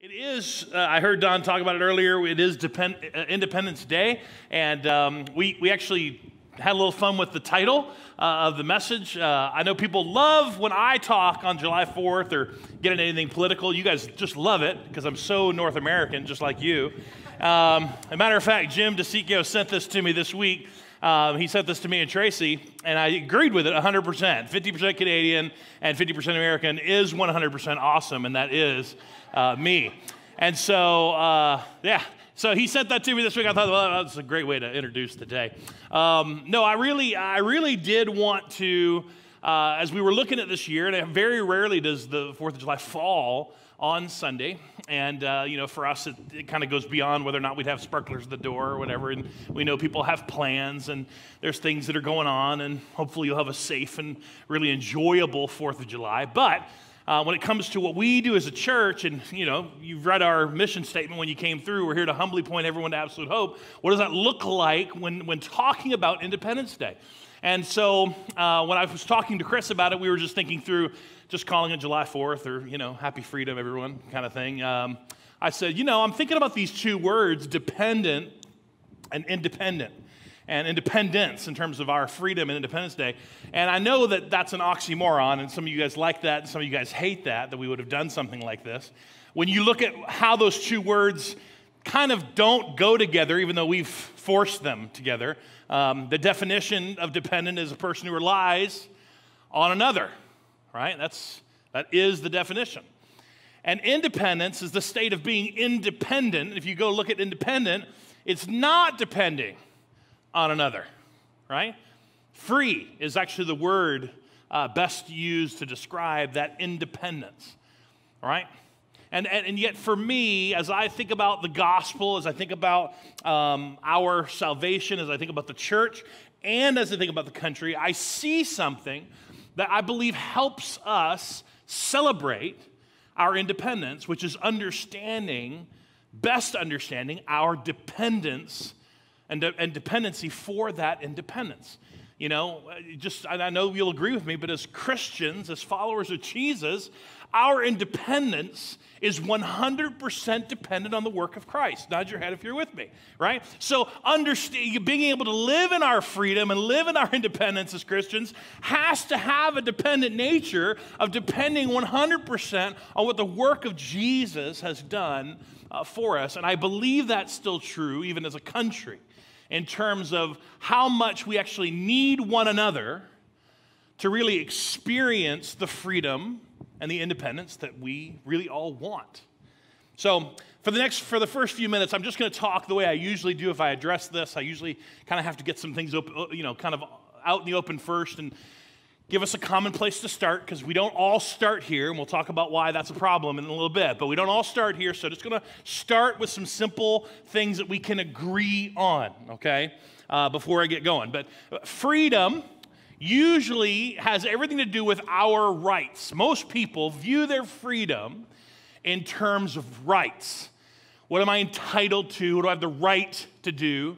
It is, uh, I heard Don talk about it earlier, it is depend, uh, Independence Day, and um, we, we actually had a little fun with the title uh, of the message. Uh, I know people love when I talk on July 4th or get into anything political. You guys just love it because I'm so North American, just like you. Um, a matter of fact, Jim DeSicio sent this to me this week. Um, he sent this to me and Tracy, and I agreed with it 100%. 50% Canadian and 50% American is 100% awesome, and that is uh, me. And so, uh, yeah, so he sent that to me this week. I thought, well, that's a great way to introduce the day. Um, no, I really, I really did want to, uh, as we were looking at this year, and very rarely does the Fourth of July fall on Sunday, and uh, you know, for us, it, it kind of goes beyond whether or not we'd have sparklers at the door or whatever. And we know people have plans, and there's things that are going on, and hopefully, you'll have a safe and really enjoyable Fourth of July. But uh, when it comes to what we do as a church, and you know, you've read our mission statement when you came through. We're here to humbly point everyone to absolute hope. What does that look like when, when talking about Independence Day? And so uh, when I was talking to Chris about it, we were just thinking through just calling it July 4th or, you know, happy freedom, everyone, kind of thing. Um, I said, you know, I'm thinking about these two words, dependent and independent and independence in terms of our freedom and Independence Day. And I know that that's an oxymoron, and some of you guys like that, and some of you guys hate that, that we would have done something like this. When you look at how those two words kind of don't go together, even though we've forced them together, um, the definition of dependent is a person who relies on another, right? That's, that is the definition. And independence is the state of being independent. If you go look at independent, it's not depending on another, right? Free is actually the word uh, best used to describe that independence, right? And, and, and, yet, for me, as I think about the gospel, as I think about um, our salvation, as I think about the church, and as I think about the country, I see something that I believe helps us celebrate our independence, which is understanding, best understanding, our dependence and, de- and dependency for that independence. You know, just I know you'll agree with me, but as Christians, as followers of Jesus, our independence is 100% dependent on the work of Christ. Nod your head if you're with me, right? So, being able to live in our freedom and live in our independence as Christians has to have a dependent nature of depending 100% on what the work of Jesus has done uh, for us. And I believe that's still true even as a country in terms of how much we actually need one another to really experience the freedom and the independence that we really all want. So, for the next for the first few minutes, I'm just going to talk the way I usually do if I address this. I usually kind of have to get some things open, you know, kind of out in the open first and give us a common place to start because we don't all start here, and we'll talk about why that's a problem in a little bit. But we don't all start here, so just going to start with some simple things that we can agree on, okay, uh, before I get going. But freedom usually has everything to do with our rights. Most people view their freedom in terms of rights. What am I entitled to? What do I have the right to do?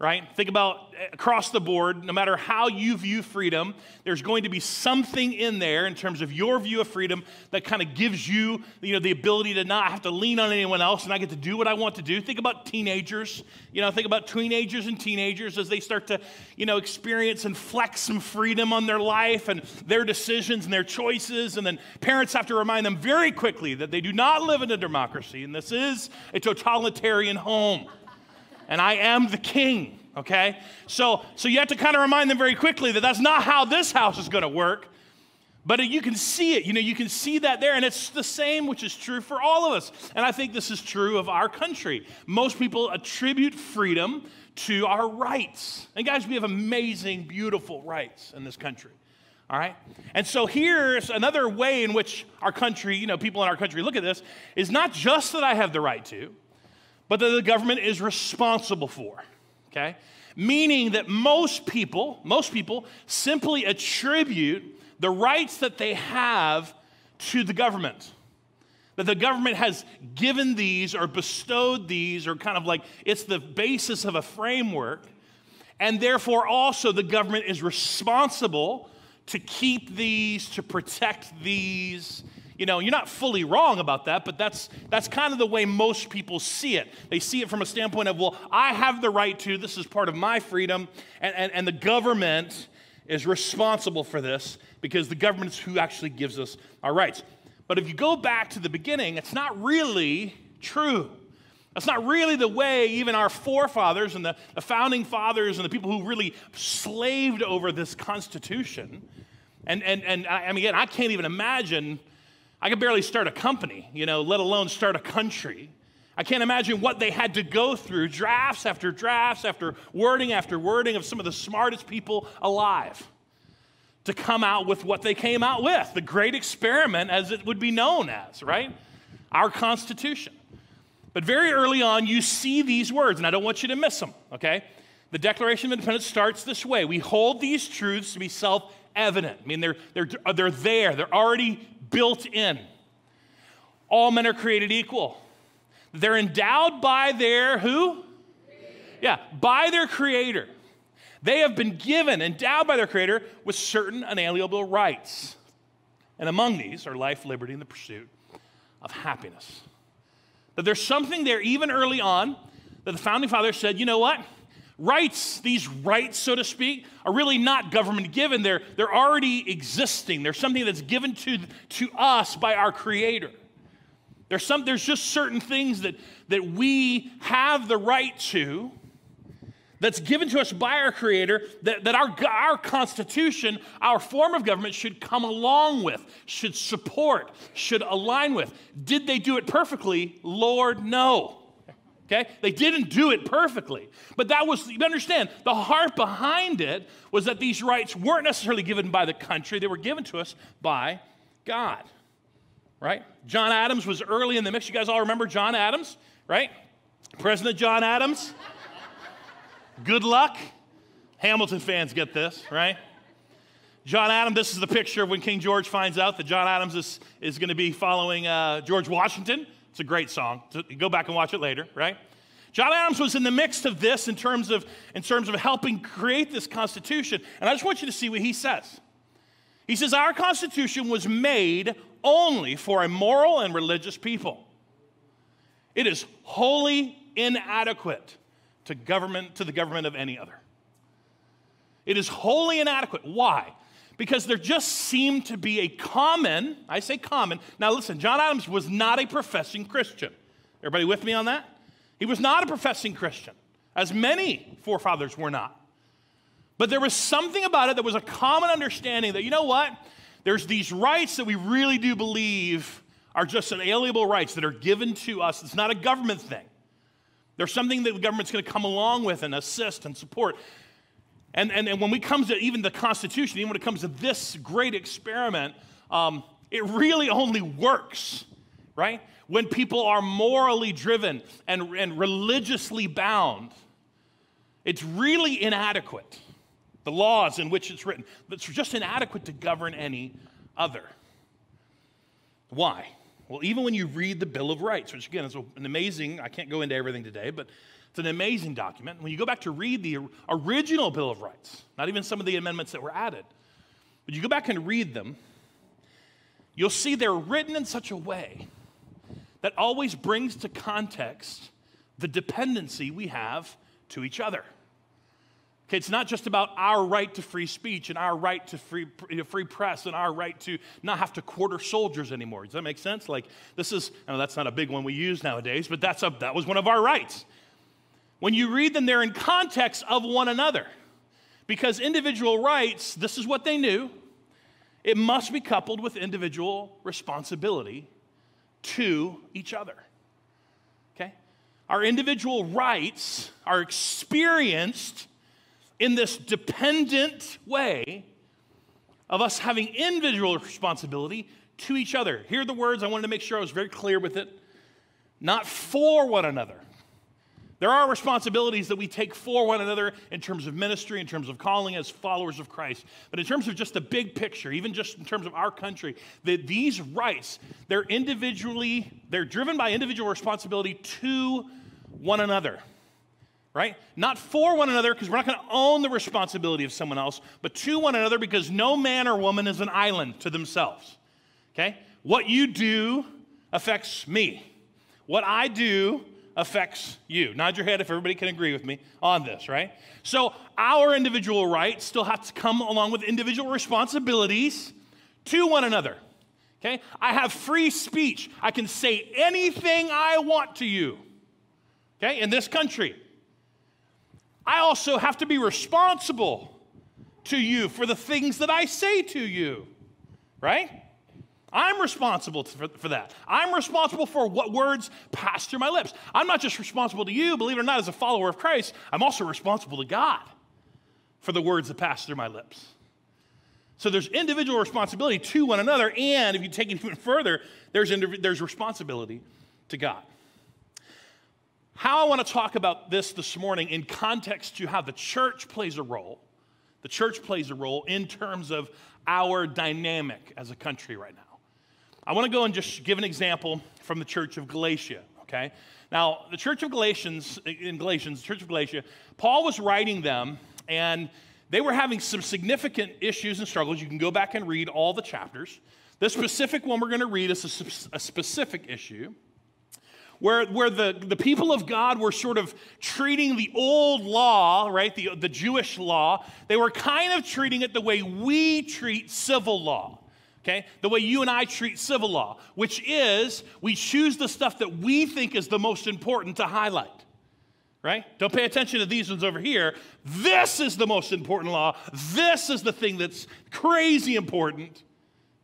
Right? Think about eh, across the board, no matter how you view freedom, there's going to be something in there in terms of your view of freedom that kind of gives you, you know, the ability to not have to lean on anyone else and I get to do what I want to do. Think about teenagers, you know, think about teenagers and teenagers as they start to, you know, experience and flex some freedom on their life and their decisions and their choices. And then parents have to remind them very quickly that they do not live in a democracy and this is a totalitarian home and I am the king, okay? So, so you have to kind of remind them very quickly that that's not how this house is going to work. But you can see it, you know, you can see that there, and it's the same, which is true for all of us. And I think this is true of our country. Most people attribute freedom to our rights. And guys, we have amazing, beautiful rights in this country. All right? And so here's another way in which our country, you know, people in our country look at this is not just that I have the right to, but that the government is responsible for. Okay? Meaning that most people, most people simply attribute the rights that they have to the government. That the government has given these or bestowed these, or kind of like it's the basis of a framework. And therefore, also, the government is responsible to keep these, to protect these, you know, you're not fully wrong about that, but that's, that's kind of the way most people see it. They see it from a standpoint of, well, I have the right to, this is part of my freedom, and, and, and the government is responsible for this because the government is who actually gives us our rights. But if you go back to the beginning, it's not really true. That's not really the way even our forefathers and the, the founding fathers and the people who really slaved over this Constitution. And, and, and I, I mean, again, I can't even imagine I could barely start a company, you know, let alone start a country. I can't imagine what they had to go through, drafts after drafts after wording after wording of some of the smartest people alive to come out with what they came out with the great experiment, as it would be known as, right? Our Constitution. But very early on, you see these words, and I don't want you to miss them, okay? The Declaration of Independence starts this way We hold these truths to be self evident. I mean, they're, they're, they're there, they're already built in. All men are created equal. They're endowed by their who? Yeah, by their creator. They have been given, endowed by their creator, with certain unalienable rights. And among these are life, liberty, and the pursuit of happiness. That there's something there, even early on, that the founding fathers said, you know what? Rights, these rights, so to speak, are really not government given. They're, they're already existing. They're something that's given to, to us by our Creator. There's, some, there's just certain things that, that we have the right to that's given to us by our Creator that, that our, our Constitution, our form of government, should come along with, should support, should align with. Did they do it perfectly? Lord, no. Okay? They didn't do it perfectly. But that was, you understand, the heart behind it was that these rights weren't necessarily given by the country, they were given to us by God. Right? John Adams was early in the mix. You guys all remember John Adams, right? President John Adams. Good luck. Hamilton fans get this, right? John Adams, this is the picture of when King George finds out that John Adams is, is going to be following uh, George Washington. It's a great song. Go back and watch it later, right? John Adams was in the midst of this in terms of, in terms of helping create this Constitution. And I just want you to see what he says. He says, Our Constitution was made only for a moral and religious people. It is wholly inadequate to government to the government of any other. It is wholly inadequate. Why? Because there just seemed to be a common, I say common. Now listen, John Adams was not a professing Christian. Everybody with me on that? He was not a professing Christian, as many forefathers were not. But there was something about it that was a common understanding that, you know what? There's these rights that we really do believe are just inalienable rights that are given to us. It's not a government thing. There's something that the government's going to come along with and assist and support. And, and, and when we come to even the Constitution, even when it comes to this great experiment, um, it really only works, right? When people are morally driven and, and religiously bound. It's really inadequate. The laws in which it's written, it's just inadequate to govern any other. Why? Well, even when you read the Bill of Rights, which again is an amazing, I can't go into everything today, but it's an amazing document. When you go back to read the original Bill of Rights, not even some of the amendments that were added, but you go back and read them, you'll see they're written in such a way that always brings to context the dependency we have to each other. Okay, it's not just about our right to free speech and our right to free, free press and our right to not have to quarter soldiers anymore. Does that make sense? Like, this is, I know that's not a big one we use nowadays, but that's a, that was one of our rights. When you read them, they're in context of one another. Because individual rights, this is what they knew, it must be coupled with individual responsibility to each other. Okay? Our individual rights are experienced in this dependent way of us having individual responsibility to each other. Here are the words, I wanted to make sure I was very clear with it. Not for one another. There are responsibilities that we take for one another in terms of ministry, in terms of calling as followers of Christ. But in terms of just the big picture, even just in terms of our country, that these rights, they're individually, they're driven by individual responsibility to one another. Right? Not for one another, because we're not going to own the responsibility of someone else, but to one another because no man or woman is an island to themselves. Okay? What you do affects me. What I do affects you. Nod your head if everybody can agree with me on this, right? So, our individual rights still have to come along with individual responsibilities to one another. Okay? I have free speech. I can say anything I want to you. Okay? In this country. I also have to be responsible to you for the things that I say to you. Right? I'm responsible for, for that. I'm responsible for what words pass through my lips. I'm not just responsible to you, believe it or not, as a follower of Christ, I'm also responsible to God for the words that pass through my lips. So there's individual responsibility to one another, and if you take it even further, there's, indiv- there's responsibility to God. How I want to talk about this this morning in context to how the church plays a role, the church plays a role in terms of our dynamic as a country right now. I want to go and just give an example from the church of Galatia, okay? Now, the church of Galatians, in Galatians, the church of Galatia, Paul was writing them, and they were having some significant issues and struggles. You can go back and read all the chapters. The specific one we're going to read is a, a specific issue where, where the, the people of God were sort of treating the old law, right, the, the Jewish law, they were kind of treating it the way we treat civil law okay? The way you and I treat civil law, which is we choose the stuff that we think is the most important to highlight, right? Don't pay attention to these ones over here. This is the most important law. This is the thing that's crazy important.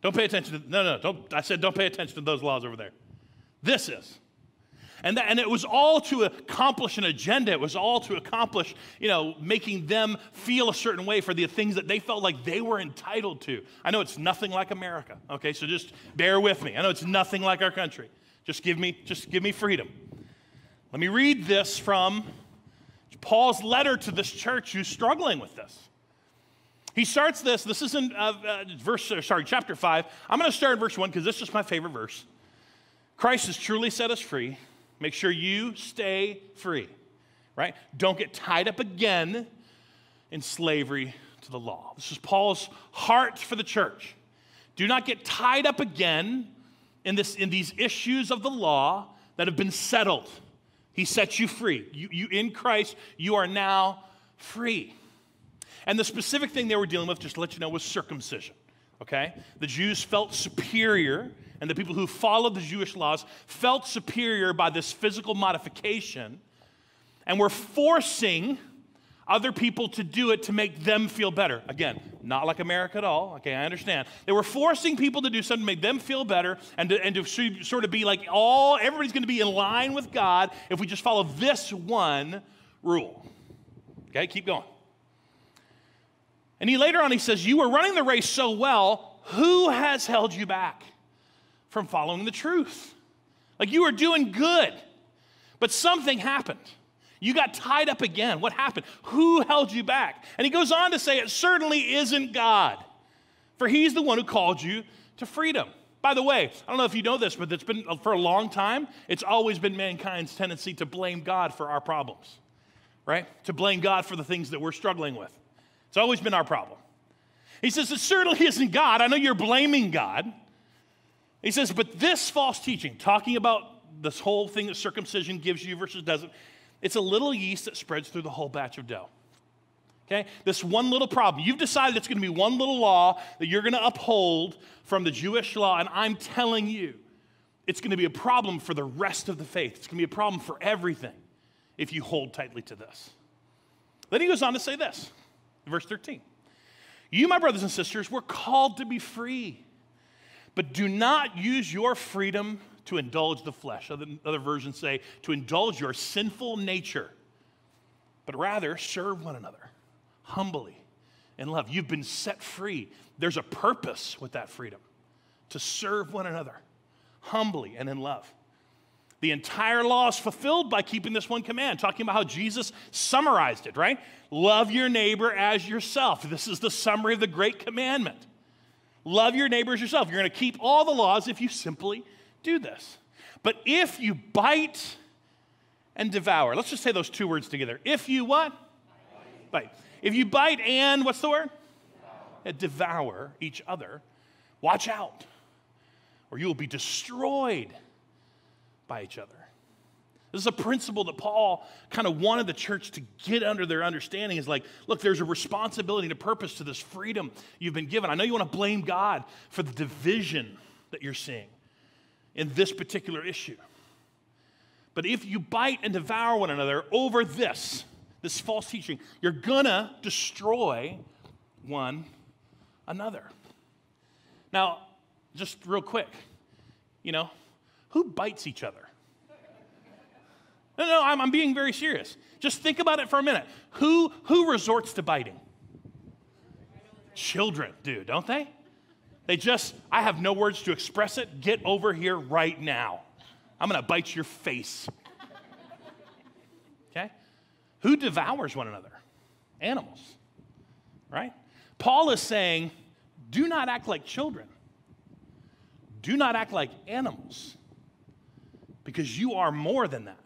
Don't pay attention to, no, no, don't, I said don't pay attention to those laws over there. This is. And, that, and it was all to accomplish an agenda. It was all to accomplish, you know, making them feel a certain way for the things that they felt like they were entitled to. I know it's nothing like America, okay? So just bear with me. I know it's nothing like our country. Just give me, just give me freedom. Let me read this from Paul's letter to this church who's struggling with this. He starts this, this is in uh, uh, verse, uh, sorry, chapter 5. I'm going to start in verse 1 because this is my favorite verse. Christ has truly set us free. Make sure you stay free, right? Don't get tied up again in slavery to the law. This is Paul's heart for the church. Do not get tied up again in, this, in these issues of the law that have been settled. He sets you free. You, you, in Christ, you are now free. And the specific thing they were dealing with, just to let you know, was circumcision. Okay? The Jews felt superior and the people who followed the Jewish laws felt superior by this physical modification and were forcing other people to do it to make them feel better. Again, not like America at all. Okay, I understand. They were forcing people to do something to make them feel better and to, and to sort of be like all, everybody's going to be in line with God if we just follow this one rule. Okay, keep going. And he later on, he says, You were running the race so well, who has held you back? From following the truth. Like you were doing good, but something happened. You got tied up again. What happened? Who held you back? And he goes on to say, It certainly isn't God, for he's the one who called you to freedom. By the way, I don't know if you know this, but it's been for a long time, it's always been mankind's tendency to blame God for our problems, right? To blame God for the things that we're struggling with. It's always been our problem. He says, It certainly isn't God. I know you're blaming God. He says, but this false teaching, talking about this whole thing that circumcision gives you versus doesn't, it's a little yeast that spreads through the whole batch of dough. Okay? This one little problem. You've decided it's going to be one little law that you're going to uphold from the Jewish law, and I'm telling you, it's going to be a problem for the rest of the faith. It's going to be a problem for everything if you hold tightly to this. Then he goes on to say this, verse 13. You, my brothers and sisters, were called to be free. But do not use your freedom to indulge the flesh. Other, other versions say to indulge your sinful nature, but rather serve one another humbly in love. You've been set free. There's a purpose with that freedom to serve one another humbly and in love. The entire law is fulfilled by keeping this one command, talking about how Jesus summarized it, right? Love your neighbor as yourself. This is the summary of the great commandment. Love your neighbors yourself. You're going to keep all the laws if you simply do this. But if you bite and devour, let's just say those two words together. If you what? Bite. If you bite and what's the word? Devour, devour each other, watch out. or you will be destroyed by each other. This is a principle that Paul kind of wanted the church to get under their understanding is like, look, there's a responsibility and a purpose to this freedom you've been given. I know you want to blame God for the division that you're seeing in this particular issue. But if you bite and devour one another over this, this false teaching, you're gonna destroy one another. Now, just real quick, you know, who bites each other? No, no, I'm, I'm being very serious. Just think about it for a minute. Who, who resorts to biting? Children do, don't they? They just, I have no words to express it. Get over here right now. I'm going to bite your face. Okay? Who devours one another? Animals, right? Paul is saying, do not act like children. Do not act like animals because you are more than that.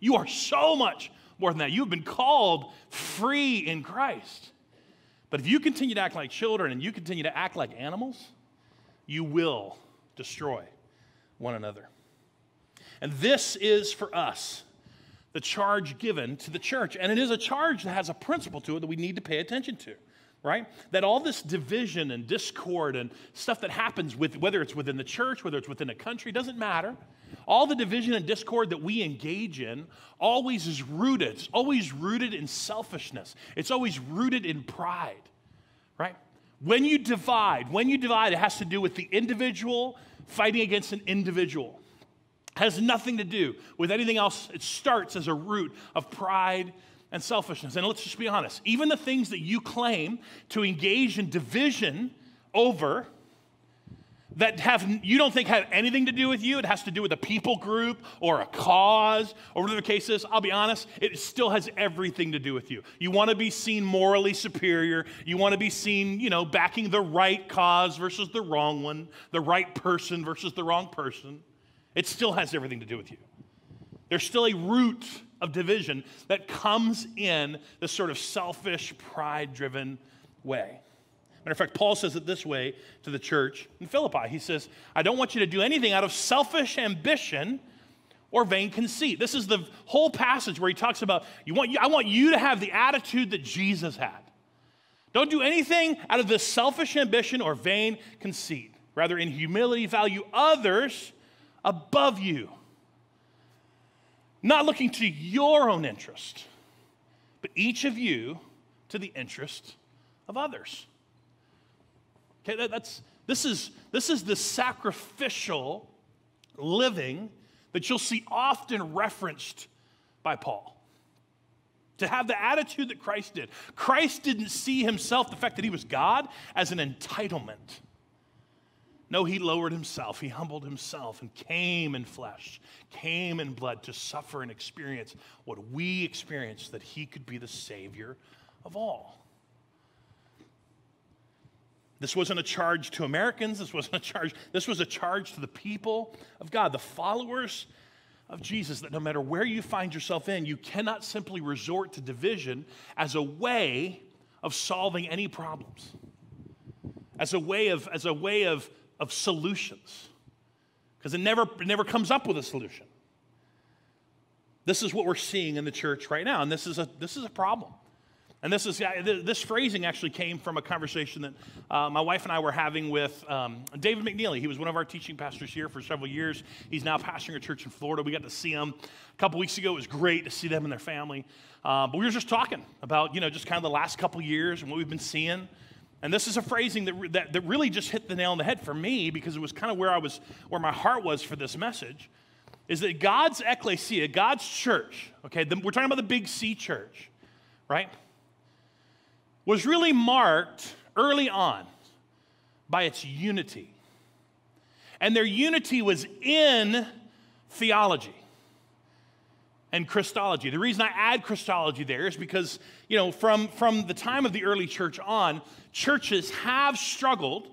You are so much more than that. You've been called free in Christ. But if you continue to act like children and you continue to act like animals, you will destroy one another. And this is for us the charge given to the church. And it is a charge that has a principle to it that we need to pay attention to, right? That all this division and discord and stuff that happens with whether it's within the church, whether it's within a country, doesn't matter. All the division and discord that we engage in always is rooted. It's always rooted in selfishness. It's always rooted in pride, right? When you divide, when you divide, it has to do with the individual fighting against an individual. It has nothing to do with anything else. It starts as a root of pride and selfishness. And let's just be honest, even the things that you claim to engage in division over that have you don't think have anything to do with you. It has to do with a people group or a cause or whatever the case is. I'll be honest, it still has everything to do with you. You want to be seen morally superior. You want to be seen, you know, backing the right cause versus the wrong one, the right person versus the wrong person. It still has everything to do with you. There's still a root of division that comes in this sort of selfish, pride driven way. Matter of fact, Paul says it this way to the church in Philippi. He says, I don't want you to do anything out of selfish ambition or vain conceit. This is the whole passage where he talks about, you want, I want you to have the attitude that Jesus had. Don't do anything out of this selfish ambition or vain conceit. Rather, in humility, value others above you. Not looking to your own interest, but each of you to the interest of others. Okay, that, that's, this, is, this is the sacrificial living that you'll see often referenced by Paul. To have the attitude that Christ did. Christ didn't see himself, the fact that he was God, as an entitlement. No, he lowered himself. He humbled himself and came in flesh, came in blood to suffer and experience what we experience, that he could be the Savior of all. This wasn't a charge to Americans. This wasn't a charge. This was a charge to the people of God, the followers of Jesus, that no matter where you find yourself in, you cannot simply resort to division as a way of solving any problems, as a way of, as a way of, of solutions. Because it never, it never comes up with a solution. This is what we're seeing in the church right now, and this is a, this is a problem. And this, is, this phrasing actually came from a conversation that uh, my wife and I were having with um, David McNeely. He was one of our teaching pastors here for several years. He's now pastoring a church in Florida. We got to see him a couple weeks ago. It was great to see them and their family. Uh, but we were just talking about, you know, just kind of the last couple years and what we've been seeing. And this is a phrasing that, that, that really just hit the nail on the head for me because it was kind of where I was, where my heart was for this message, is that God's ecclesia, God's church, okay, the, we're talking about the big C church, right? Was really marked early on by its unity. And their unity was in theology and Christology. The reason I add Christology there is because, you know, from, from the time of the early church on, churches have struggled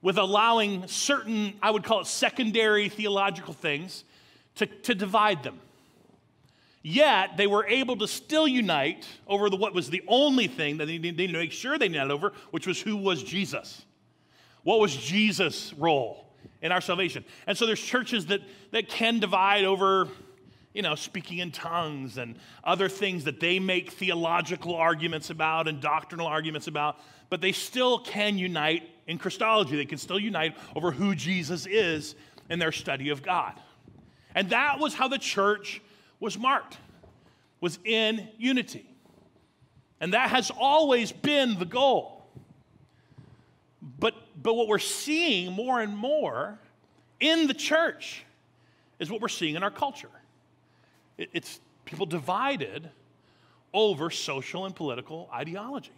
with allowing certain, I would call it secondary theological things, to, to divide them. Yet they were able to still unite over the, what was the only thing that they needed to make sure they united over, which was who was Jesus. What was Jesus' role in our salvation. And so there's churches that, that can divide over, you know, speaking in tongues and other things that they make theological arguments about and doctrinal arguments about, but they still can unite in Christology. They can still unite over who Jesus is in their study of God. And that was how the church was marked, was in unity. And that has always been the goal. But, but what we're seeing more and more in the church is what we're seeing in our culture. It, it's people divided over social and political ideology.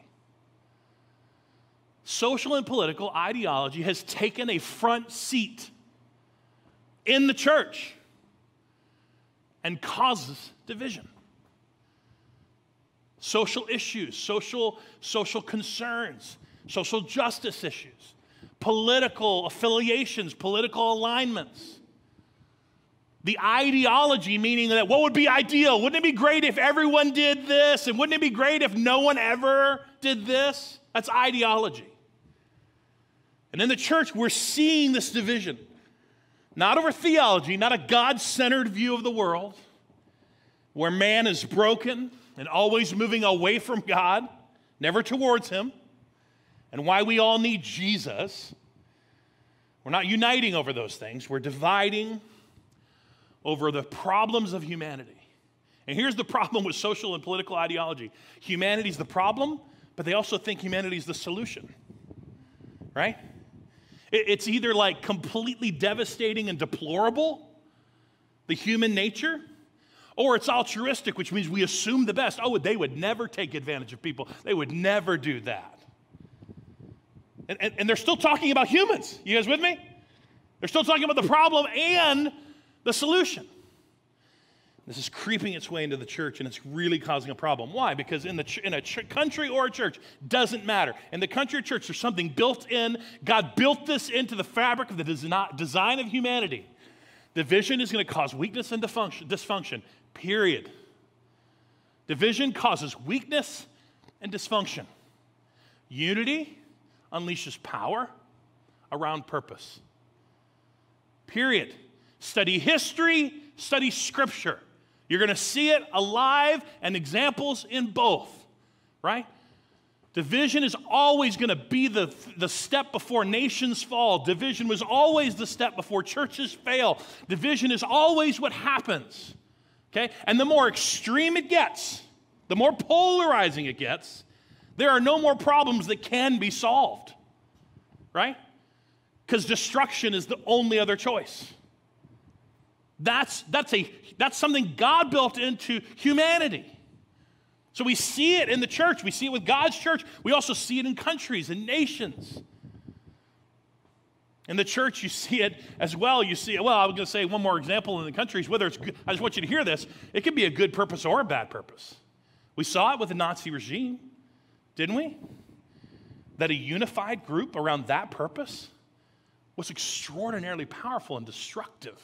Social and political ideology has taken a front seat in the church and causes division. Social issues, social, social concerns, social justice issues, political affiliations, political alignments. The ideology, meaning that what would be ideal? Wouldn't it be great if everyone did this? And wouldn't it be great if no one ever did this? That's ideology. And in the church, we're seeing this division. Not over theology, not a God centered view of the world, where man is broken and always moving away from God, never towards Him, and why we all need Jesus. We're not uniting over those things, we're dividing over the problems of humanity. And here's the problem with social and political ideology humanity's the problem, but they also think humanity's the solution, right? It's either like completely devastating and deplorable, the human nature, or it's altruistic, which means we assume the best. Oh, they would never take advantage of people, they would never do that. And, and, and they're still talking about humans. You guys with me? They're still talking about the problem and the solution. This is creeping its way into the church and it's really causing a problem. Why? Because in, the ch- in a ch- country or a church, doesn't matter. In the country or church, there's something built in. God built this into the fabric of the des- design of humanity. Division is going to cause weakness and dysfunction, dysfunction, period. Division causes weakness and dysfunction. Unity unleashes power around purpose. Period. Study history, study scripture. You're going to see it alive and examples in both, right? Division is always going to be the, the step before nations fall. Division was always the step before churches fail. Division is always what happens. Okay? And the more extreme it gets, the more polarizing it gets, there are no more problems that can be solved. Right? Because destruction is the only other choice. That's, that's, a, that's something God built into humanity. So we see it in the church. We see it with God's church. We also see it in countries and nations. In the church, you see it as well. You see it, well, I was going to say one more example in the countries, whether it's I just want you to hear this. It could be a good purpose or a bad purpose. We saw it with the Nazi regime, didn't we? That a unified group around that purpose was extraordinarily powerful and destructive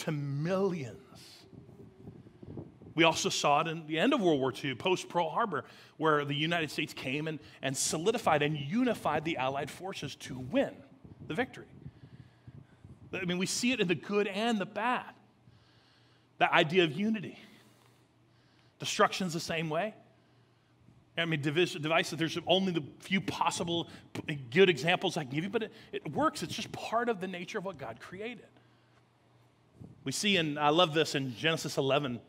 to millions. We also saw it in the end of World War II, post Pearl Harbor, where the United States came and, and solidified and unified the Allied forces to win the victory. I mean, we see it in the good and the bad. That idea of unity. Destruction's the same way. I mean, divisive, divisive, there's only the few possible good examples I can give you, but it, it works. It's just part of the nature of what God created. We see in, I love this in Genesis 11.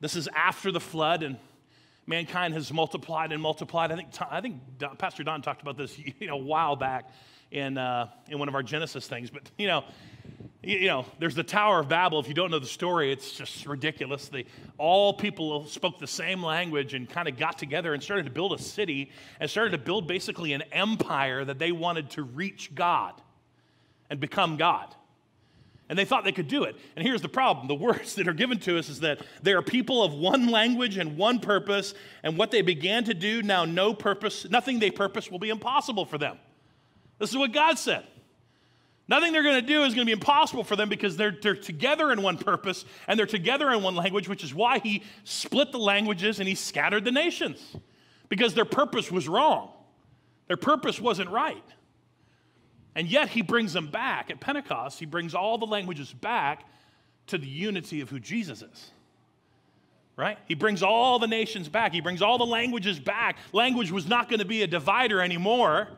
This is after the flood, and mankind has multiplied and multiplied. I think, I think Pastor Don talked about this you know, a while back in, uh, in one of our Genesis things. But, you know, you know, there's the Tower of Babel. If you don't know the story, it's just ridiculous. They, all people spoke the same language and kind of got together and started to build a city and started to build basically an empire that they wanted to reach God and become God. And they thought they could do it. And here's the problem the words that are given to us is that they are people of one language and one purpose, and what they began to do now, no purpose, nothing they purpose will be impossible for them. This is what God said. Nothing they're going to do is going to be impossible for them because they're, they're together in one purpose and they're together in one language, which is why he split the languages and he scattered the nations because their purpose was wrong. Their purpose wasn't right. And yet he brings them back. At Pentecost, he brings all the languages back to the unity of who Jesus is. Right? He brings all the nations back. He brings all the languages back. Language was not going to be a divider anymore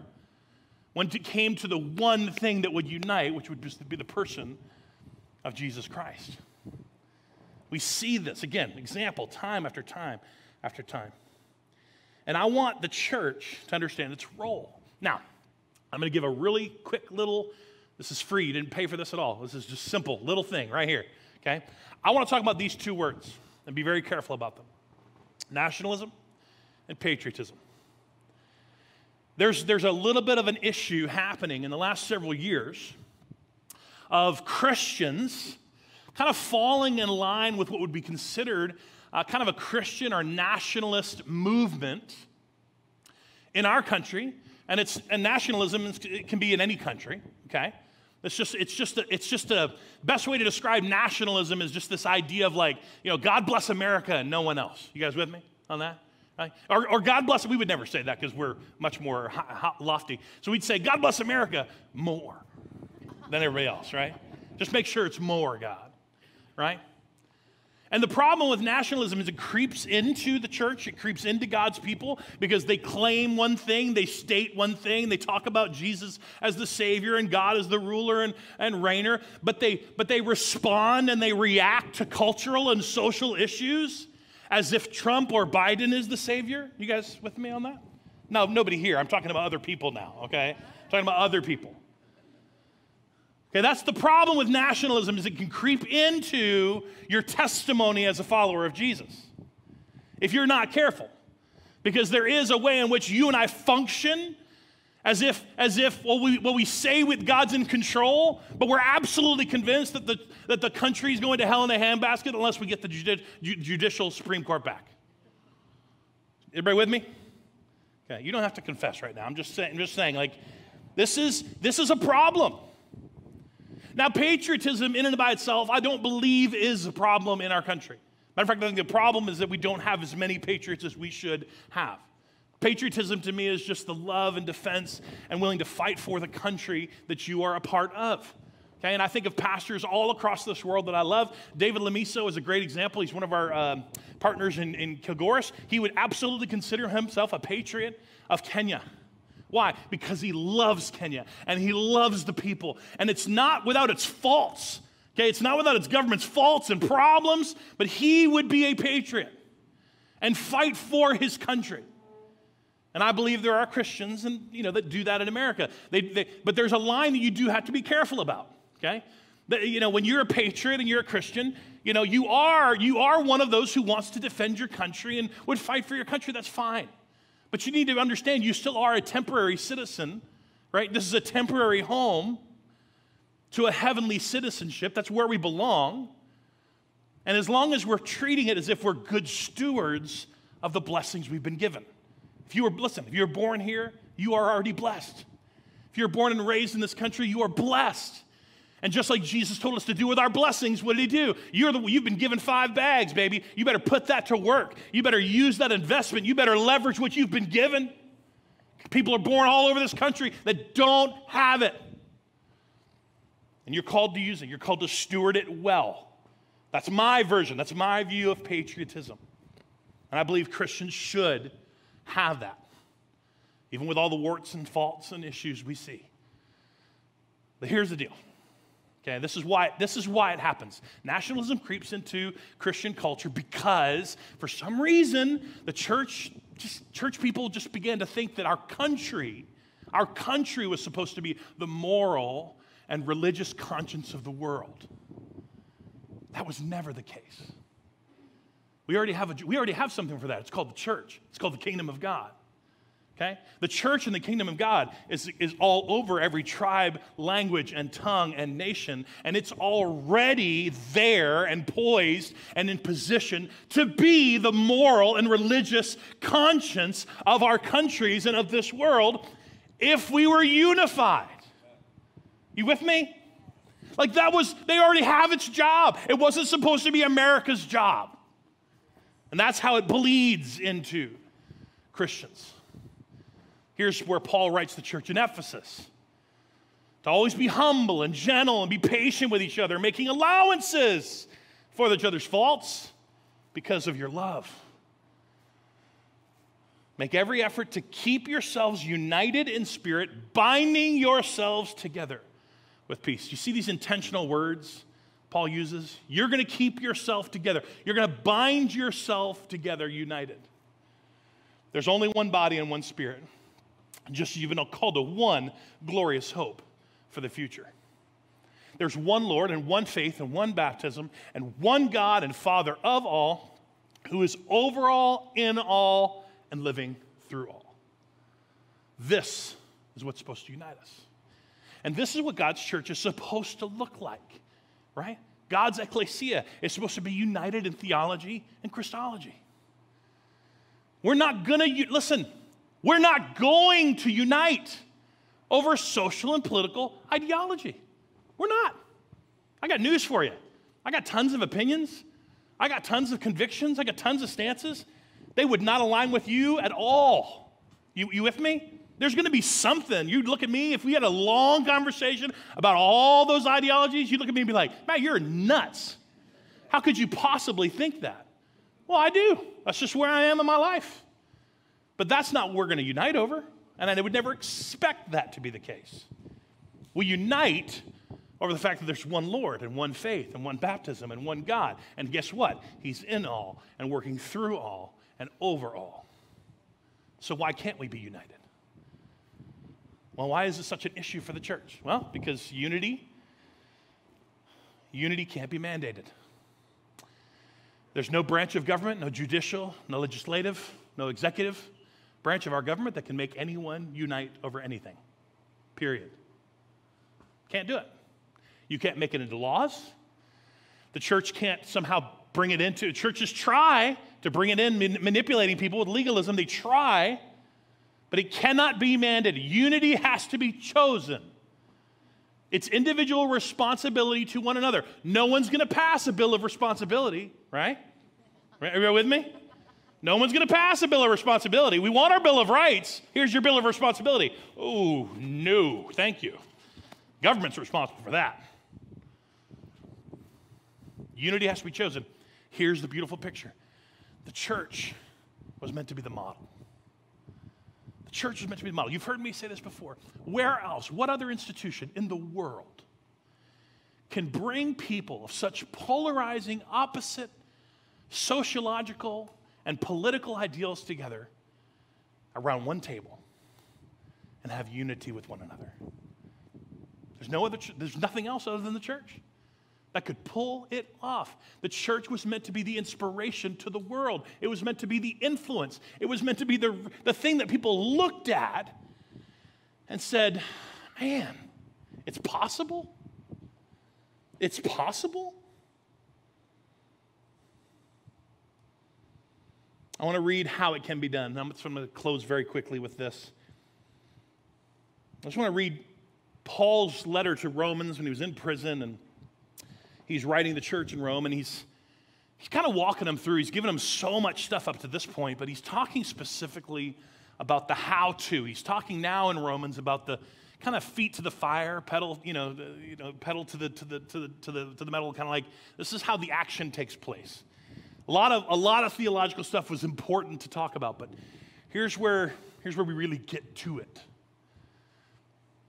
when it came to the one thing that would unite, which would just be the person of Jesus Christ. We see this, again, example, time after time after time. And I want the church to understand its role. Now, I'm going to give a really quick little, this is free, you didn't pay for this at all. This is just simple, little thing right here, okay? I want to talk about these two words and be very careful about them nationalism and patriotism. There's, there's a little bit of an issue happening in the last several years of Christians kind of falling in line with what would be considered uh, kind of a Christian or nationalist movement in our country. And, it's, and nationalism it can be in any country, okay? It's just, it's just, a, it's just a best way to describe nationalism is just this idea of like, you know, God bless America and no one else. You guys with me on that? Right? Or, or God bless, we would never say that because we're much more lofty. So we'd say, God bless America more than everybody else, right? Just make sure it's more God, right? And the problem with nationalism is it creeps into the church, it creeps into God's people because they claim one thing, they state one thing, they talk about Jesus as the Savior and God as the ruler and, and reigner, but they, but they respond and they react to cultural and social issues as if Trump or Biden is the Savior. You guys with me on that? No, nobody here. I'm talking about other people now, okay? I'm talking about other people. Okay, that's the problem with nationalism is it can creep into your testimony as a follower of Jesus. If you're not careful. Because there is a way in which you and I function as if, as if well, we, well, we say with God's in control, but we're absolutely convinced that the, that the country is going to hell in a handbasket unless we get the judi- judicial Supreme Court back. Everybody with me? Okay, you don't have to confess right now. I'm just saying, I'm just saying like, this is, this is a problem. Now, patriotism in and by itself, I don't believe is a problem in our country. Matter of fact, I think the problem is that we don't have as many patriots as we should have. Patriotism to me is just the love and defense and willing to fight for the country that you are a part of. Okay, and I think of pastors all across this world that I love. David Lamiso is a great example. He's one of our um, partners in, in Kilgoris. He would absolutely consider himself a patriot of Kenya. Why? Because he loves Kenya and he loves the people. And it's not without its faults. Okay, it's not without its government's faults and problems, but he would be a patriot and fight for his country. And I believe there are Christians and you know that do that in America. They, they, but there's a line that you do have to be careful about. Okay, that, you know when you're a patriot and you're a Christian, you know you are you are one of those who wants to defend your country and would fight for your country. That's fine. But you need to understand you still are a temporary citizen, right? This is a temporary home to a heavenly citizenship. That's where we belong. And as long as we're treating it as if we're good stewards of the blessings we've been given. If you were, listen, if you're born here, you are already blessed. If you're born and raised in this country, you are blessed. And just like Jesus told us to do with our blessings, what did he do? You're the, you've been given five bags, baby. You better put that to work. You better use that investment. You better leverage what you've been given. People are born all over this country that don't have it. And you're called to use it, you're called to steward it well. That's my version, that's my view of patriotism. And I believe Christians should have that, even with all the warts and faults and issues we see. But here's the deal Okay, this is why this is why it happens. Nationalism creeps into Christian culture because for some reason the church just church people just began to think that our country, our country was supposed to be the moral and religious conscience of the world. That was never the case. We already have a, we already have something for that. It's called the church. It's called the kingdom of God. Okay? The church in the kingdom of God is, is all over every tribe, language, and tongue and nation, and it's already there and poised and in position to be the moral and religious conscience of our countries and of this world if we were unified. You with me? Like that was, they already have its job. It wasn't supposed to be America's job. And that's how it bleeds into Christians. Here's where Paul writes the church in Ephesus. to always be humble and gentle and be patient with each other, making allowances for each other's faults because of your love. Make every effort to keep yourselves united in spirit, binding yourselves together with peace. You see these intentional words Paul uses? You're going to keep yourself together, you're going to bind yourself together, united. There's only one body and one spirit, just you've been called to one glorious hope for the future. There's one Lord and one faith and one baptism and one God and Father of all, who is over all, in all, and living through all. This is what's supposed to unite us. And this is what God's church is supposed to look like, right? God's ecclesia is supposed to be united in theology and Christology. We're not gonna, listen, we're not going to unite over social and political ideology. We're not. I got news for you. I got tons of opinions. I got tons of convictions. I got tons of stances. They would not align with you at all. You, you with me? There's going to be something. You'd look at me, if we had a long conversation about all those ideologies, you'd look at me and be like, Matt, you're nuts. How could you possibly think that? Well, I do. That's just where I am in my life. But that's not what we're going to unite over. And I would never expect that to be the case. We unite over the fact that there's one Lord and one faith and one baptism and one God. And guess what? He's in all and working through all and over all. So why can't we be united? Well, why is this such an issue for the church? Well, because unity unity can't be mandated. There's no branch of government, no judicial, no legislative, no executive branch of our government that can make anyone unite over anything. Period. Can't do it. You can't make it into laws. The church can't somehow bring it into churches try to bring it in manipulating people with legalism they try but it cannot be mandated. Unity has to be chosen. It's individual responsibility to one another. No one's going to pass a bill of responsibility, right? Are you with me? No one's going to pass a bill of responsibility. We want our bill of rights. Here's your bill of responsibility. Oh, no, thank you. Government's responsible for that. Unity has to be chosen. Here's the beautiful picture the church was meant to be the model The church was meant to be the model. You've heard me say this before. Where else, what other institution in the world can bring people of such polarizing, opposite sociological and political ideals together around one table and have unity with one another? There's no other, there's nothing else other than the church that could pull it off. The church was meant to be the inspiration to the world, it was meant to be the influence, it was meant to be the, the thing that people looked at and said, man, it's possible? It's possible? I want to read how it can be done. I'm just going to close very quickly with this. I just want to read Paul's letter to Romans when he was in prison and he's writing the church in Rome, and he's, he's kind of walking them through. He's given them so much stuff up to this point, but he's talking specifically about the how to. He's talking now in Romans about the kind of feet to the fire, pedal, you know, you know, pedal to the to the to the to the, to the metal, kind of like this is how the action takes place. A lot of a lot of theological stuff was important to talk about, but here's where here's where we really get to it.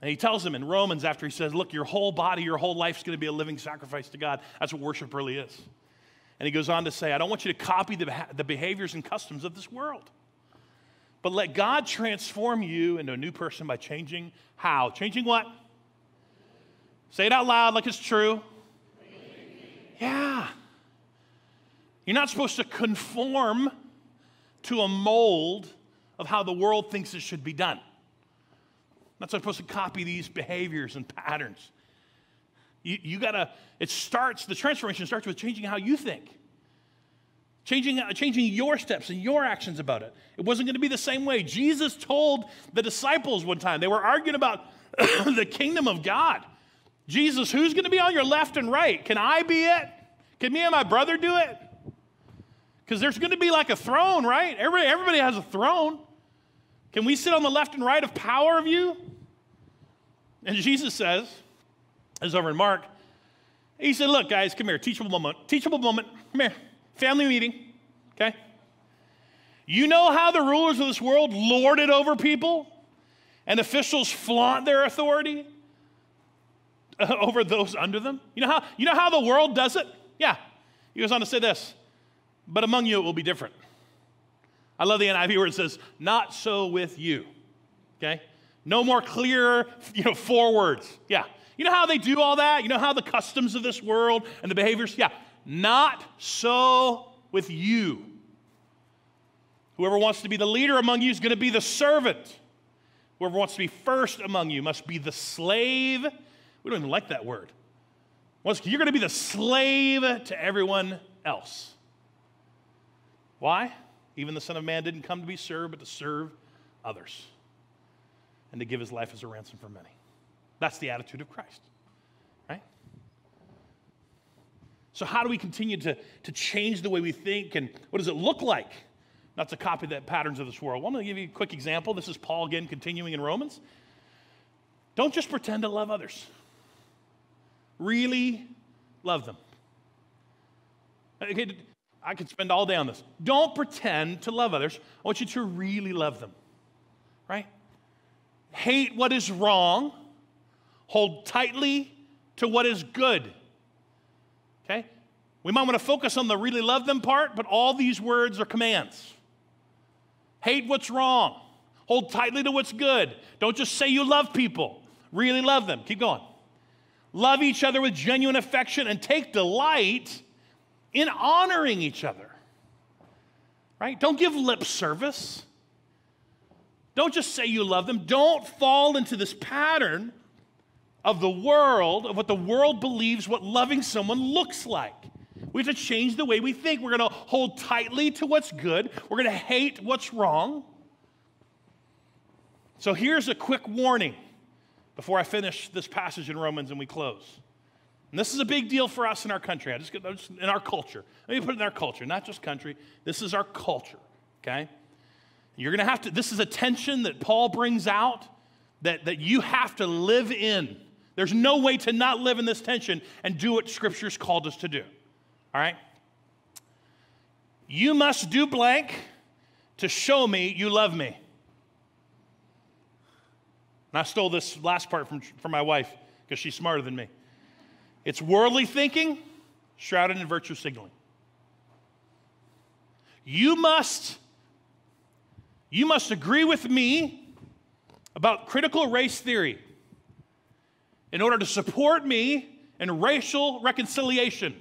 And he tells them in Romans after he says, Look, your whole body, your whole life is going to be a living sacrifice to God. That's what worship really is. And he goes on to say, I don't want you to copy the, the behaviors and customs of this world, but let God transform you into a new person by changing how? Changing what? Say it out loud like it's true. Yeah. You're not supposed to conform to a mold of how the world thinks it should be done not supposed to copy these behaviors and patterns. You, you gotta, it starts, the transformation starts with changing how you think. Changing, uh, changing your steps and your actions about it. It wasn't going to be the same way. Jesus told the disciples one time, they were arguing about the kingdom of God. Jesus, who's going to be on your left and right? Can I be it? Can me and my brother do it? Because there's going to be like a throne, right? Everybody, everybody has a throne. Can we sit on the left and right of power of you? And Jesus says, as over in Mark, he said, Look, guys, come here, teachable moment. Teachable moment. Come here. Family meeting, okay? You know how the rulers of this world lord it over people and officials flaunt their authority over those under them? You know how, you know how the world does it? Yeah. He goes on to say this, but among you it will be different. I love the NIV where it says, not so with you. Okay? No more clear, you know, four words. Yeah. You know how they do all that? You know how the customs of this world and the behaviors? Yeah. Not so with you. Whoever wants to be the leader among you is going to be the servant. Whoever wants to be first among you must be the slave. We don't even like that word. You're going to be the slave to everyone else. Why? Even the Son of Man didn't come to be served, but to serve others and to give his life as a ransom for many. That's the attitude of Christ, right? So, how do we continue to, to change the way we think, and what does it look like not to copy the patterns of this world? Well, I'm going to give you a quick example. This is Paul again continuing in Romans. Don't just pretend to love others, really love them. Okay, I could spend all day on this. Don't pretend to love others. I want you to really love them, right? Hate what is wrong, hold tightly to what is good. Okay? We might want to focus on the really love them part, but all these words are commands. Hate what's wrong, hold tightly to what's good. Don't just say you love people, really love them. Keep going. Love each other with genuine affection and take delight in honoring each other. Right? Don't give lip service. Don't just say you love them. Don't fall into this pattern of the world, of what the world believes what loving someone looks like. We have to change the way we think. We're going to hold tightly to what's good, we're going to hate what's wrong. So here's a quick warning before I finish this passage in Romans and we close. And this is a big deal for us in our country. I just, in our culture. Let me put it in our culture, not just country. This is our culture, okay? You're going to have to, this is a tension that Paul brings out that, that you have to live in. There's no way to not live in this tension and do what Scripture's called us to do. All right? You must do blank to show me you love me. And I stole this last part from, from my wife because she's smarter than me. It's worldly thinking shrouded in virtue signaling. You must you must agree with me about critical race theory in order to support me in racial reconciliation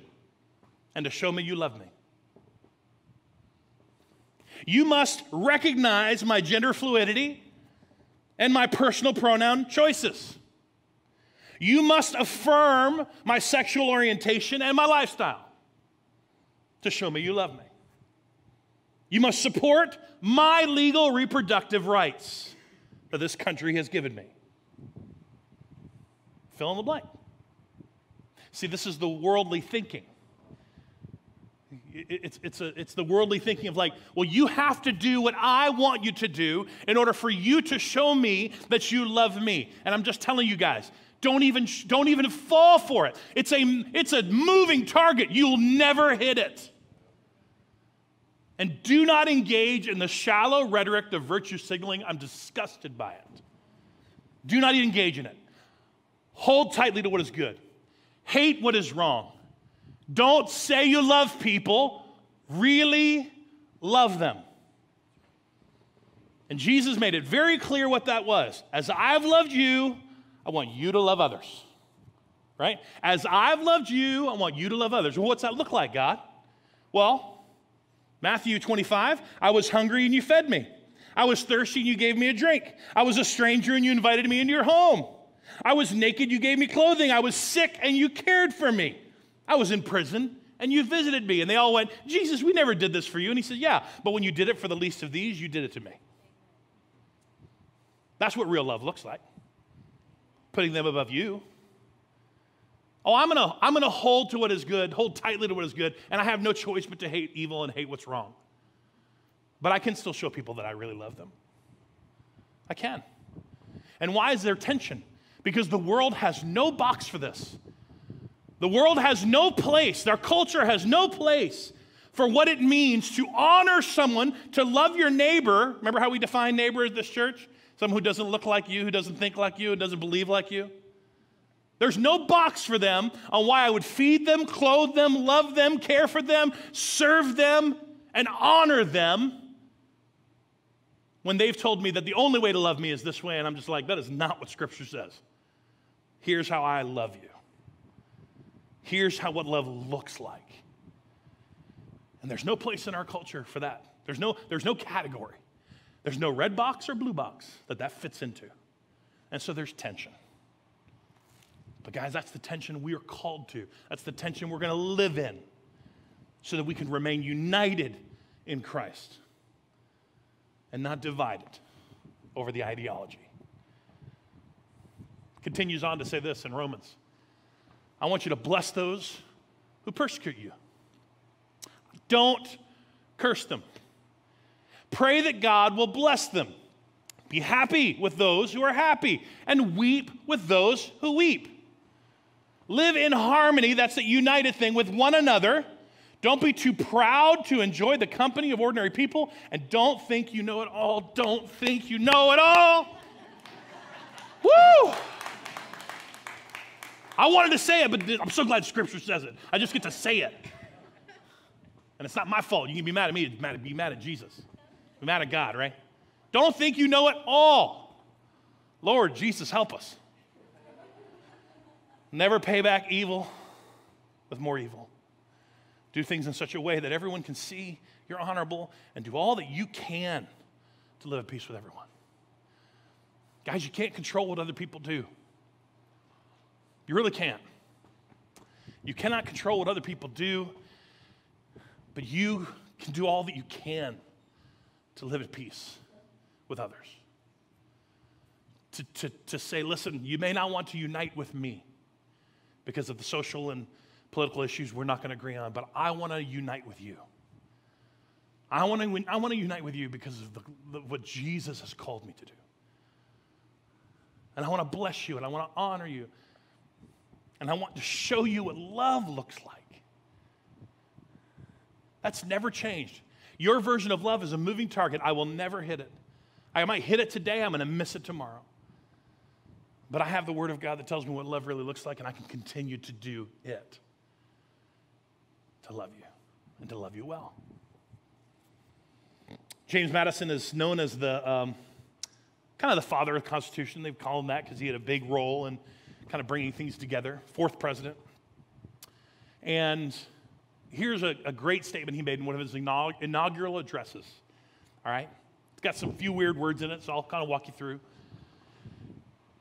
and to show me you love me. You must recognize my gender fluidity and my personal pronoun choices. You must affirm my sexual orientation and my lifestyle to show me you love me. You must support my legal reproductive rights that this country has given me. Fill in the blank. See, this is the worldly thinking. It's, it's, a, it's the worldly thinking of like, well, you have to do what I want you to do in order for you to show me that you love me. And I'm just telling you guys, don't even, don't even fall for it. It's a, it's a moving target. You'll never hit it. And do not engage in the shallow rhetoric of virtue signaling. I'm disgusted by it. Do not engage in it. Hold tightly to what is good. Hate what is wrong. Don't say you love people, really love them. And Jesus made it very clear what that was. As I've loved you, I want you to love others. Right? As I've loved you, I want you to love others. Well, what's that look like, God? Well, Matthew 25, I was hungry and you fed me. I was thirsty and you gave me a drink. I was a stranger and you invited me into your home. I was naked, you gave me clothing. I was sick and you cared for me. I was in prison and you visited me. And they all went, Jesus, we never did this for you. And he said, Yeah, but when you did it for the least of these, you did it to me. That's what real love looks like putting them above you. Oh, I'm gonna, I'm gonna hold to what is good, hold tightly to what is good, and I have no choice but to hate evil and hate what's wrong. But I can still show people that I really love them. I can. And why is there tension? because the world has no box for this. The world has no place, their culture has no place for what it means to honor someone, to love your neighbor. Remember how we define neighbor at this church? Someone who doesn't look like you, who doesn't think like you, who doesn't believe like you. There's no box for them on why I would feed them, clothe them, love them, care for them, serve them, and honor them when they've told me that the only way to love me is this way. And I'm just like, that is not what Scripture says. Here's how I love you. Here's how what love looks like. And there's no place in our culture for that. There's no, there's no category. There's no red box or blue box that that fits into. And so there's tension. But, guys, that's the tension we are called to. That's the tension we're going to live in so that we can remain united in Christ and not divided over the ideology. Continues on to say this in Romans I want you to bless those who persecute you, don't curse them. Pray that God will bless them. Be happy with those who are happy, and weep with those who weep. Live in harmony, that's the united thing, with one another. Don't be too proud to enjoy the company of ordinary people, and don't think you know it all. Don't think you know it all. Woo! I wanted to say it, but I'm so glad Scripture says it. I just get to say it. And it's not my fault. You can be mad at me, be mad at Jesus. Be mad at God, right? Don't think you know it all. Lord Jesus, help us. Never pay back evil with more evil. Do things in such a way that everyone can see you're honorable and do all that you can to live at peace with everyone. Guys, you can't control what other people do. You really can't. You cannot control what other people do, but you can do all that you can to live at peace with others. To, to, to say, listen, you may not want to unite with me, because of the social and political issues we're not going to agree on, but I want to unite with you. I want to, I want to unite with you because of the, the, what Jesus has called me to do. And I want to bless you and I want to honor you. And I want to show you what love looks like. That's never changed. Your version of love is a moving target. I will never hit it. I might hit it today, I'm going to miss it tomorrow. But I have the Word of God that tells me what love really looks like, and I can continue to do it to love you and to love you well. James Madison is known as the um, kind of the father of the Constitution. They've called him that because he had a big role in kind of bringing things together. Fourth president. And here's a, a great statement he made in one of his inaugural addresses. All right? It's got some few weird words in it, so I'll kind of walk you through.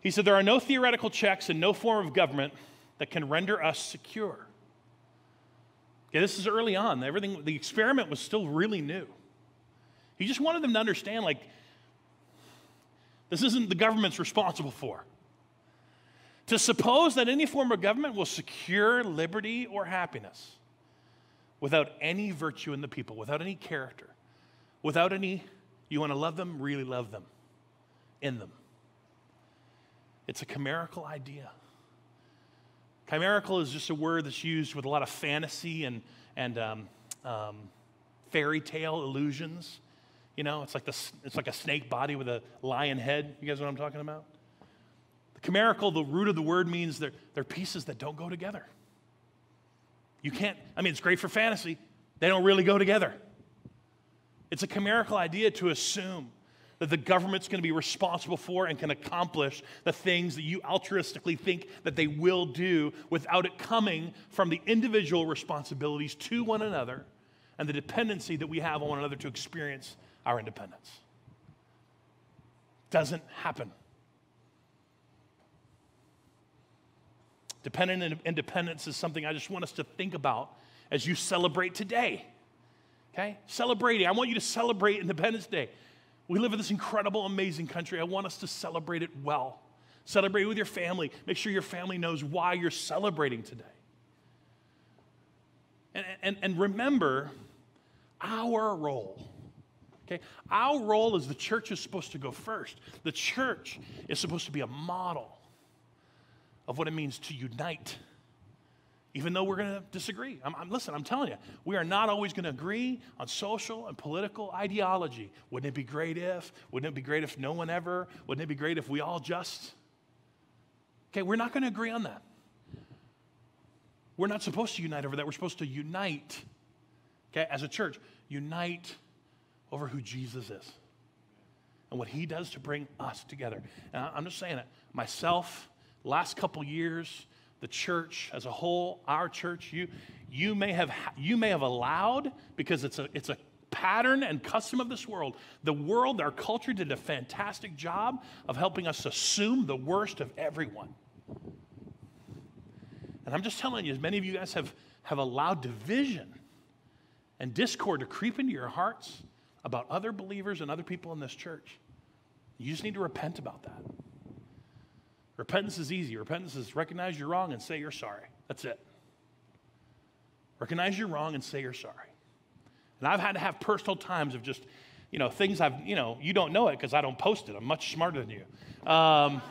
He said, There are no theoretical checks and no form of government that can render us secure. Okay, this is early on. Everything, the experiment was still really new. He just wanted them to understand, like, this isn't the government's responsible for. To suppose that any form of government will secure liberty or happiness without any virtue in the people, without any character, without any, you want to love them, really love them in them. It's a chimerical idea. Chimerical is just a word that's used with a lot of fantasy and, and um, um, fairy tale illusions. You know, it's like, the, it's like a snake body with a lion head. You guys know what I'm talking about? The chimerical, the root of the word means they're, they're pieces that don't go together. You can't, I mean, it's great for fantasy. They don't really go together. It's a chimerical idea to assume that the government's going to be responsible for and can accomplish the things that you altruistically think that they will do without it coming from the individual responsibilities to one another and the dependency that we have on one another to experience our independence. Doesn't happen. Dependent independence is something I just want us to think about as you celebrate today. Okay? Celebrating. I want you to celebrate Independence Day. We live in this incredible, amazing country. I want us to celebrate it well. Celebrate with your family. Make sure your family knows why you're celebrating today. And, and, and remember our role. Okay? Our role is the church is supposed to go first. The church is supposed to be a model of what it means to unite, even though we're going to disagree. I'm, I'm, listen, I'm telling you, we are not always going to agree on social and political ideology. Wouldn't it be great if? Wouldn't it be great if no one ever? Wouldn't it be great if we all just? Okay, we're not going to agree on that. We're not supposed to unite over that. We're supposed to unite, okay, as a church, unite over who Jesus is and what he does to bring us together. And I'm just saying it, myself, last couple years, the church as a whole, our church, you, you, may, have, you may have allowed, because it's a, it's a pattern and custom of this world, the world, our culture did a fantastic job of helping us assume the worst of everyone. And I'm just telling you, as many of you guys have, have allowed division and discord to creep into your hearts about other believers and other people in this church. You just need to repent about that. Repentance is easy. Repentance is recognize you're wrong and say you're sorry. That's it. Recognize you're wrong and say you're sorry. And I've had to have personal times of just, you know, things I've, you know, you don't know it because I don't post it. I'm much smarter than you. Um,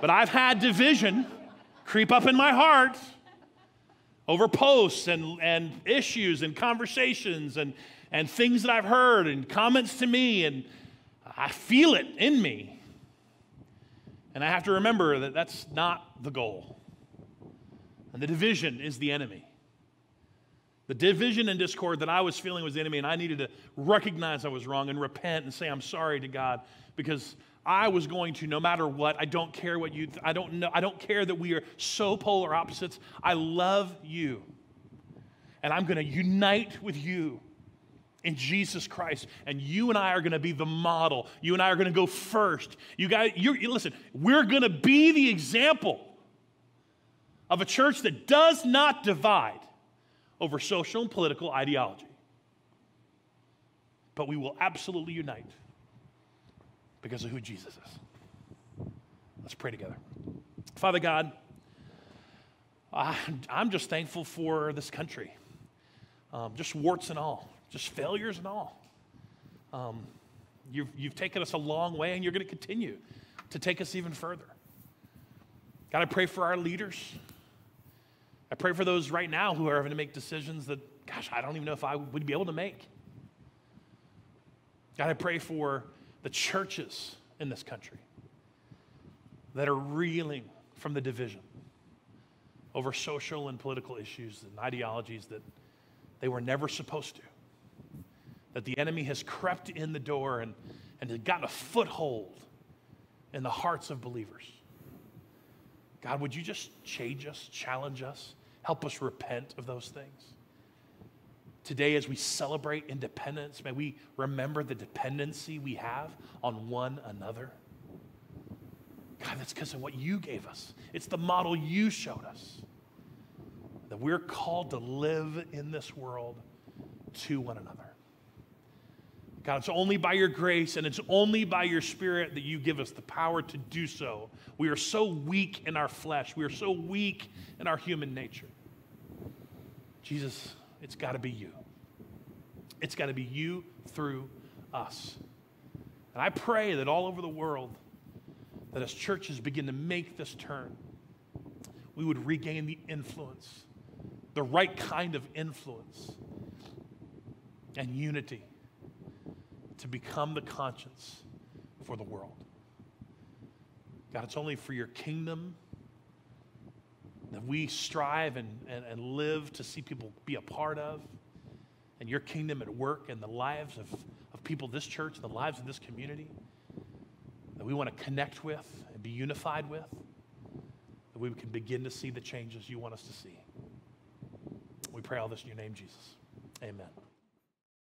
but I've had division creep up in my heart over posts and, and issues and conversations and, and things that I've heard and comments to me. And I feel it in me. And I have to remember that that's not the goal. And the division is the enemy. The division and discord that I was feeling was the enemy, and I needed to recognize I was wrong and repent and say, I'm sorry to God because I was going to, no matter what, I don't care what you, I don't know, I don't care that we are so polar opposites. I love you. And I'm going to unite with you in Jesus Christ. And you and I are going to be the model. You and I are going to go first. You guys, you listen, we're going to be the example of a church that does not divide over social and political ideology. But we will absolutely unite because of who Jesus is. Let's pray together. Father God, I'm just thankful for this country, um, just warts and all, just failures and all. Um, you've, you've taken us a long way, and you're going to continue to take us even further. God, I pray for our leaders. I pray for those right now who are having to make decisions that, gosh, I don't even know if I would be able to make. God, I pray for the churches in this country that are reeling from the division over social and political issues and ideologies that they were never supposed to. That the enemy has crept in the door and, and has gotten a foothold in the hearts of believers. God, would you just change us, challenge us, help us repent of those things? Today, as we celebrate independence, may we remember the dependency we have on one another. God, that's because of what you gave us. It's the model you showed us. That we're called to live in this world to one another. God, it's only by your grace and it's only by your spirit that you give us the power to do so. We are so weak in our flesh, we are so weak in our human nature. Jesus, it's got to be you. It's got to be you through us. And I pray that all over the world, that as churches begin to make this turn, we would regain the influence, the right kind of influence and unity to become the conscience for the world. God, it's only for your kingdom that we strive and, and, and live to see people be a part of, and your kingdom at work in the lives of, of people, this church, the lives of this community, that we want to connect with and be unified with, that we can begin to see the changes you want us to see. We pray all this in your name, Jesus. Amen.